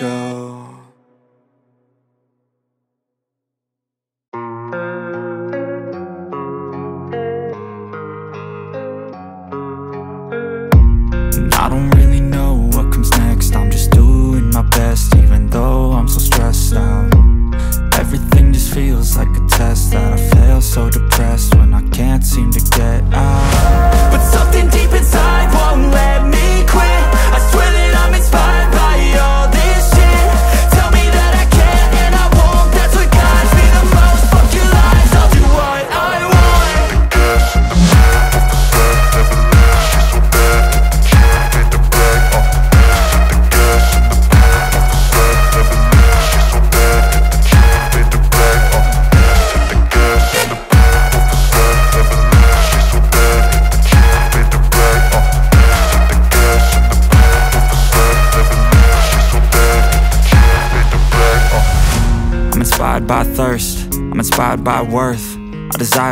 a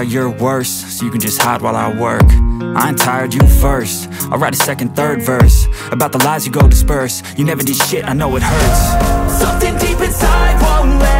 I desire your worst, so you can just hide while I work. I ain't tired, you first. I'll write a second, third verse About the lies you go disperse. You never did shit, I know it hurts. Something deep inside won't let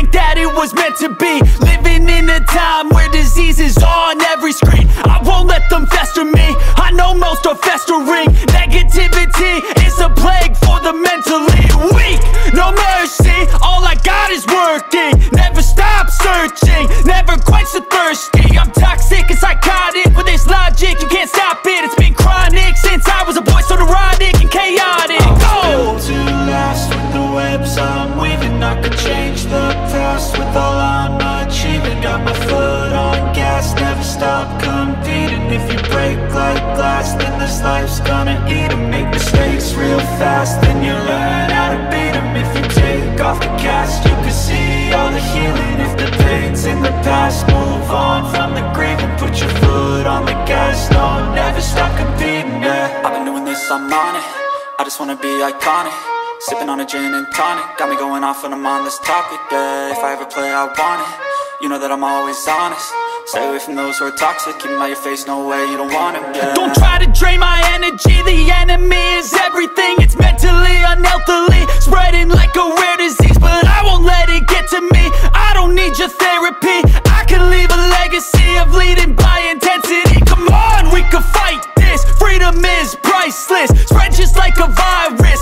that it was meant to be. Living in a time where disease is on every screen. I won't let them fester me. I know most are festering. Negativity is a plague for the mentally weak. No mercy, all I got is working. Never stop searching, never quench the thirsty. I'm toxic and psychotic with this logic. You can't stop it, it's been chronic Since I was a past with all I'm achieving Got my foot on gas, never stop competing If you break like glass, then this life's gonna eat 'em. Make mistakes real fast, then you learn how to beat beat 'em. If you take off the cast, you can see all the healing. If the pain's in the past, move on from the grave And put your foot on the gas, no, never stop competing, yeah. I've been doing this, I'm on it. I just wanna be iconic Sipping on a gin and tonic Got me going off when I'm on this topic, yeah. If I ever play, I want it. You know that I'm always honest. Stay away from those who are toxic Keep 'em out your face, no way, you don't want 'em, yeah. Don't try to drain my energy The enemy is everything. It's mentally, unhealthily Spreading like a rare disease But I won't let it get to me. I don't need your therapy. I can leave a legacy Of leading by intensity. Come on, we can fight this. Freedom is priceless. Spread just like a virus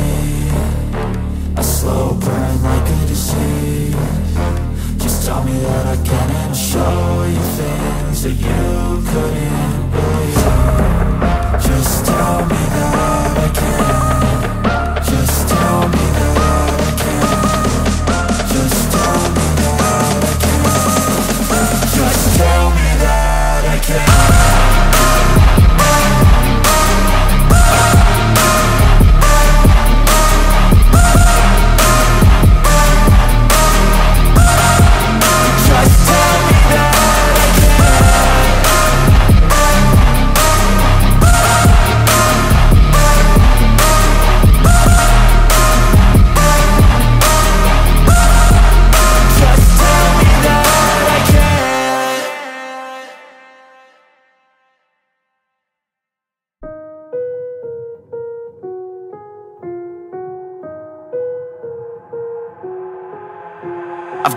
slow burn like a disease. Just tell me that I can and I'll show you things that you couldn't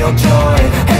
feel joy.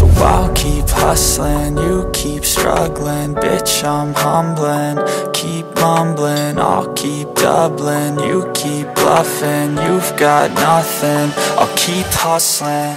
So I'll keep hustling, you keep struggling. Bitch, I'm humbling, keep mumbling I'll keep doubling, you keep bluffing You've got nothing, I'll keep hustling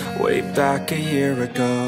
Way back a year ago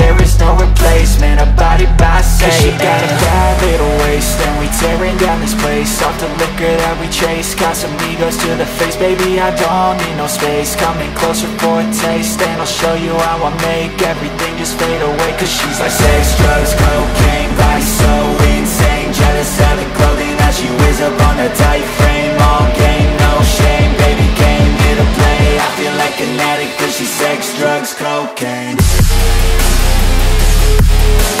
is no replacement, a body by Cause she got a bad little waist And we tearing down this place. Off the liquor that we chase Got some egos to the face. Baby, I don't need no space. Coming closer for a taste And I'll show you how I make Everything just fade away. Cause she's like sex, drugs, cocaine Body so insane. Jealous of the clothing that she wears up on a tight frame. All game, no shame Baby came here to play. I feel like an addict Cause she's sex, drugs, cocaine Thank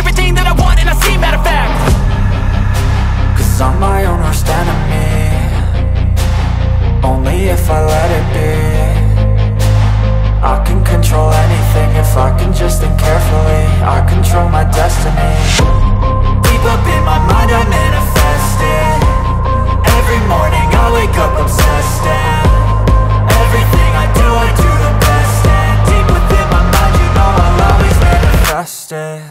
Want I see, matter of fact. Cause I'm my own worst enemy. Only if I let it be. I can control anything if I can just think carefully. I control my destiny. Deep up in my mind I manifest it Every morning I wake up obsessed. And Everything I do I do the best. And deep within my mind you know I'll always manifest it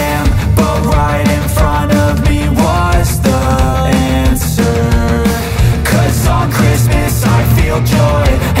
Your joy.